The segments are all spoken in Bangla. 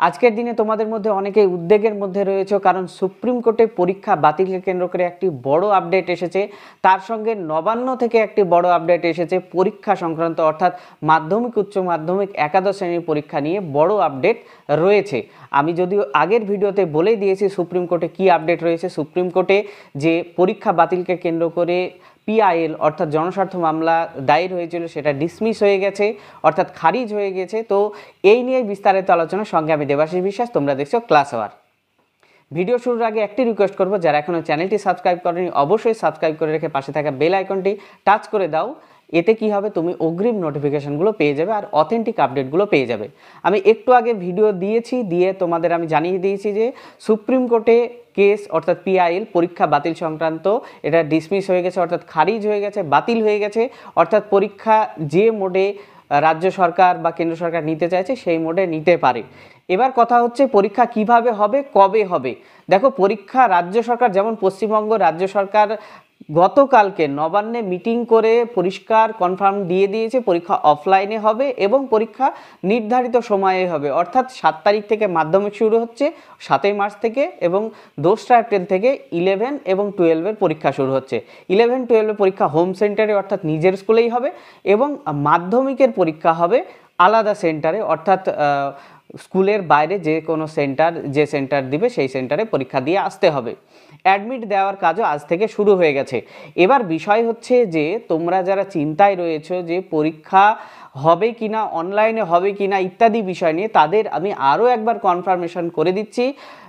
আজকের দিনে তোমাদের মধ্যে অনেকেই উদ্বেগের মধ্যে রয়েছে, কারণ সুপ্রিম কোর্টে পরীক্ষা বাতিলকে কেন্দ্র করে একটি বড় আপডেট এসেছে। তার সঙ্গে নবান্ন থেকে একটি বড় আপডেট এসেছে পরীক্ষা সংক্রান্ত, অর্থাৎ মাধ্যমিক, উচ্চ মাধ্যমিক, একাদশ শ্রেণির পরীক্ষা নিয়ে বড় আপডেট রয়েছে। আমি যদিও আগের ভিডিওতে বলেই দিয়েছি সুপ্রিম কোর্টে কি আপডেট রয়েছে। সুপ্রিম কোর্টে যে পরীক্ষা বাতিলকে কেন্দ্র করে পিআইএল অর্থাৎ জনস্বার্থ মামলা দায়ের হয়েছিল, সেটা ডিসমিস হয়ে গেছে, অর্থাৎ খারিজ হয়ে গেছে। তো এই নিয়ে বিস্তারিত আলোচনার সঙ্গে আমি দেবাশিস বিশ্বাস, তোমরা দেখছ ক্লাস আওয়ার ভিডিও শুরুর আগে একটি রিকোয়েস্ট করব, যারা এখনও চ্যানেলটি সাবস্ক্রাইব করেনি, অবশ্যই সাবস্ক্রাইব করে রেখে পাশে থাকা বেল আইকনটি টাচ করে দাও। এতে কি হবে, তুমি অগ্রিম নোটিফিকেশনগুলো পেয়ে যাবে আর অথেন্টিক আপডেটগুলো পেয়ে যাবে। আমি একটু আগে ভিডিও দিয়েছি, দিয়ে তোমাদের আমি জানিয়ে দিয়েছি যে সুপ্রিম কোর্টে কেস অর্থাৎ পিআইএল পরীক্ষা বাতিল সংক্রান্ত, এটা ডিসমিস হয়ে গেছে, অর্থাৎ খারিজ হয়ে গেছে, বাতিল হয়ে গেছে, অর্থাৎ পরীক্ষা যে মোডে রাজ্য সরকার বা কেন্দ্র সরকার নিতে চাইছে, সেই মোডে নিতে পারে। এবার কথা হচ্ছে পরীক্ষা কীভাবে হবে, কবে হবে? দেখো, পরীক্ষা রাজ্য সরকার, যেমন পশ্চিমবঙ্গ রাজ্য সরকার গতকালকে নবান্নে মিটিং করে পরিষ্কার কনফার্ম দিয়ে দিয়েছে, পরীক্ষা অফলাইনে হবে এবং পরীক্ষা নির্ধারিত সময়ে হবে। অর্থাৎ সাত তারিখ থেকে মাধ্যমিক শুরু হচ্ছে, সাতই মার্চ থেকে এবং দোসরা এপ্রিল থেকে ইলেভেন এবং টুয়েলভের পরীক্ষা শুরু হচ্ছে। ইলেভেন টুয়েলভের পরীক্ষা হোম সেন্টারে অর্থাৎ নিজের স্কুলেই হবে এবং মাধ্যমিকের পরীক্ষা হবে আলাদা সেন্টারে, অর্থাৎ স্কুলের বাইরে যে কোনো সেন্টার, যে সেন্টার দিবে সেই সেন্টারে পরীক্ষা দিয়ে আসতে হবে। অ্যাডমিট দেওয়ার কাজও আজ থেকে শুরু হয়ে গেছে। এবার বিষয় হচ্ছে যে, তোমরা যারা চিন্তায় রয়েছো যে পরীক্ষা হবে কি না অনলাইনে হবে কি না ইত্যাদি বিষয় নিয়ে, তাদের আমি আরও একবার কনফার্মেশন করে দিচ্ছি।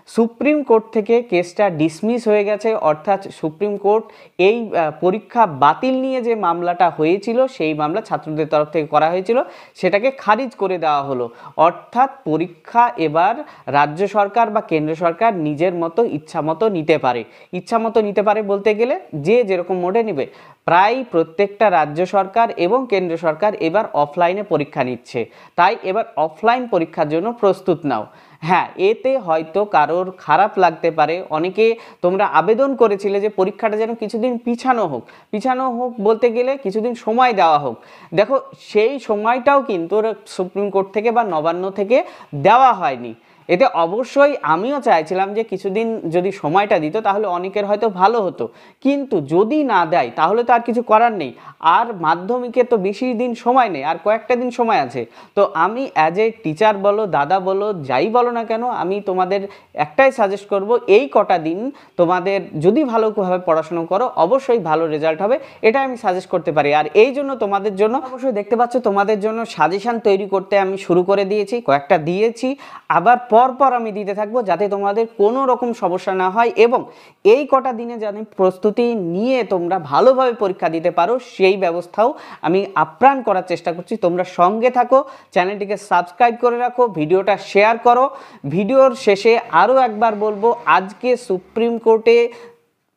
সুপ্রিম কোর্ট থেকে কেসটা ডিসমিস হয়ে গেছে। অর্থাৎ সুপ্রিম কোর্ট এই পরীক্ষা বাতিল নিয়ে যে মামলাটা হয়েছিল, সেই মামলা ছাত্রদের তরফ থেকে করা হয়েছিল, সেটাকে খারিজ করে দেওয়া হলো। অর্থাৎ পরীক্ষা এবার রাজ্য সরকার বা কেন্দ্র সরকার নিজের মতো, ইচ্ছা মতো নিতে পারে। ইচ্ছা মতো নিতে পারে বলতে গেলে যে যেরকম মোডে নেবে। প্রায় প্রত্যেকটা রাজ্য সরকার এবং কেন্দ্র সরকার এবার অফলাইনে পরীক্ষা নিচ্ছে। তাই এবার অফলাইন পরীক্ষার জন্য প্রস্তুত নাও। হ্যাঁ এতে হয়তো কারোর খারাপ লাগতে পারে। অনেকে তোমরা আবেদন করেছিলে যে পরীক্ষাটা যেন কিছুদিন পিছানো হোক। পিছানো হোক বলতে গেলে কিছুদিন সময় দেওয়া হোক। দেখো, সেই সময়টাও কিন্তু সুপ্রিম কোর্ট থেকে বা নবান্ন থেকে দেওয়া হয়নি। এতে অবশ্যই আমিও চাইছিলাম যে কিছুদিন যদি সময়টা দিত, তাহলে অনেকের হয়তো ভালো হতো। কিন্তু যদি না দেয়, তাহলে তো আর কিছু করার নেই। আর মাধ্যমিকে তো বেশি দিন সময় নেই, আর কয়েকটা দিন সময় আছে। তো আমি অ্যাজ এ টিচার বলো, দাদা বলো, যাই বলো না কেন, আমি তোমাদের একটাই সাজেস্ট করব, এই কটা দিন তোমাদের যদি ভালোভাবে পড়াশোনা করো, অবশ্যই ভালো রেজাল্ট হবে। এটা আমি সাজেস্ট করতে পারি। আর এই জন্য তোমাদের জন্য, অবশ্যই দেখতে পাচ্ছ, তোমাদের জন্য সাজেশন তৈরি করতে আমি শুরু করে দিয়েছি, কয়েকটা দিয়েছি। আবার পর পর আমি দিতে থাকব যাতে তোমাদের কোনো রকম সমস্যা না হয় এবং এই কটা দিনে যেন প্রস্তুতি নিয়ে তোমরা ভালোভাবে পরীক্ষা দিতে পারো, সেই ব্যবস্থাও আমি আপ্রাণ করার চেষ্টা করছি। তোমরা সঙ্গে থাকো, চ্যানেলটিকে সাবস্ক্রাইব করে রাখো, ভিডিওটা শেয়ার করো। ভিডিওর শেষে আরও একবার বলব, আজকে সুপ্রিম কোর্টে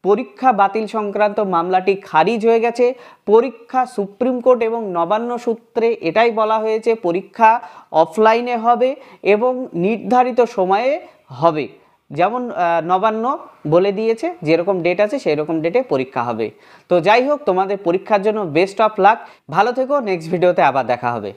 পরীক্ষা বাতিল সংক্রান্ত মামলাটি খারিজ হয়ে গেছে। পরীক্ষা সুপ্রিম কোর্ট এবং নবান্ন সূত্রে এটাই বলা হয়েছে, পরীক্ষা অফলাইনে হবে এবং নির্ধারিত সময়ে হবে। যেমন নবান্ন বলে দিয়েছে, যেরকম ডেট আছে সেই রকম ডেটে পরীক্ষা হবে। তো যাই হোক, তোমাদের পরীক্ষার জন্য বেস্ট অফ লাক ভালো থেকো নেক্সট ভিডিওতে আবার দেখা হবে।